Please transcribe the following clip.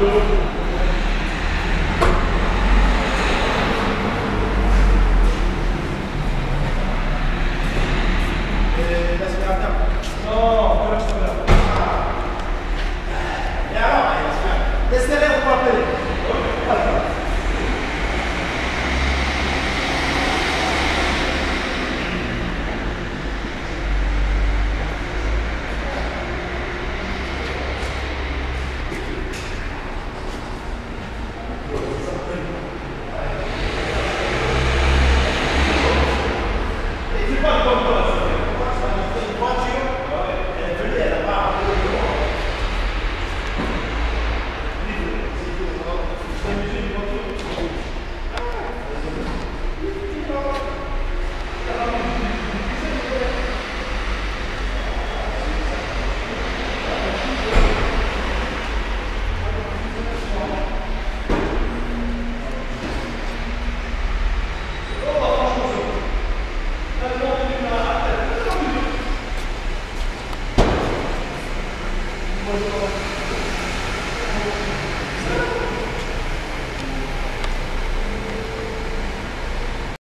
Gracias. for your